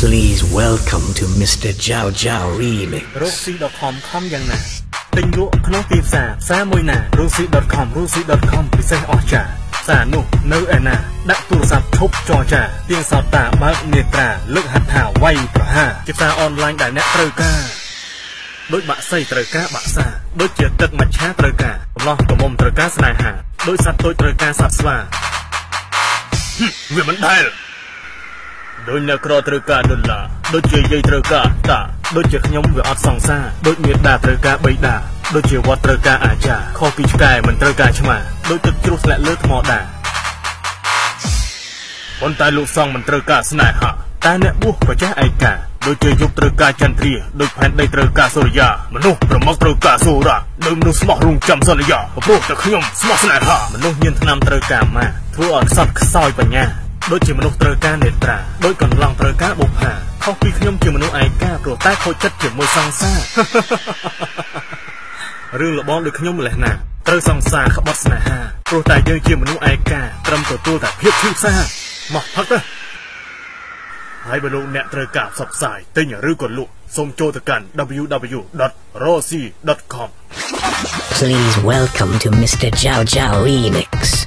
Please welcome to Mr. Jiao Jiao Remix. រកស៊ី .com ខំយ៉ាងណាទិញលក់ក្នុងទីផ្សារផ្សារមួយណារកស៊ី .com រកស៊ី .com ពិសេសអស្ចារ្យផ្សារនោះនៅឯណាដាក់ទូរស័ព្ទឈប់ចរចាទៀងសោតតាបើកនេត្រាលើកហាត់ថាវាយប្រហារជាផ្សារអនឡាញដែលអ្នកត្រូវការដូចបាក់សីត្រូវការបាក់សាដូចជាទឹកមច្ឆាត្រូវការកំឡោះកមុំត្រូវការស្នេហាដូចសត្វតូចត្រូវការសត្វស្វាហឹមវាមិនដែល ដូចអ្នកក្រត្រូវការដុល្លារដូចជាយាយត្រូវការតាដូចជាខ្ញុំវាអត់សង្សារដូចមេដាត្រូវការបៃតាដូចជាវត្តត្រូវការអាចារ្យខុសពីឆ្កែមិនត្រូវការឆ្មាដូចទឹកជ្រោះស្លាក់លើថ្មដាប៉ុន្តែលោកសង្ឃមិនត្រូវការស្នេហាតែអ្នកបួសក៏ចេះឯកាដូចជាយុគត្រូវការចន្ទ្រាដូចផែនដីត្រូវការសូរិយាមនុស្សប្រមុខត្រូវការសូរ៉ាដូចមនុស្សស្មោះរងចាំសន្យាព្រោះតែខ្ញុំស្មោះស្នេហាមនុស្សញៀនថ្នាំត្រូវការម៉ាធ្វើឲ្យខ្សត់ខ្សោយបញ្ញាដូចជាមនុស្សត្រូវការនេត្រា ព្រោះតែខូចចិត្តជាមួយសង្សាររឿងលបងដូចខ្ញុំម្លេះណាត្រូវសង្សារក្បត់ស្នេហាព្រោះតែយើងជាមនុស្សឯកាត្រឹមទទួលតែភាពឈឺផ្សាមកផឹកទៅហើយបើលោកអ្នកត្រូវការផ្សព្វផ្សាយទិញឬក៏លក់សូមចូលទៅកាន់ www.rosi.com Please welcome to Mr. Jiao Jiao Remix.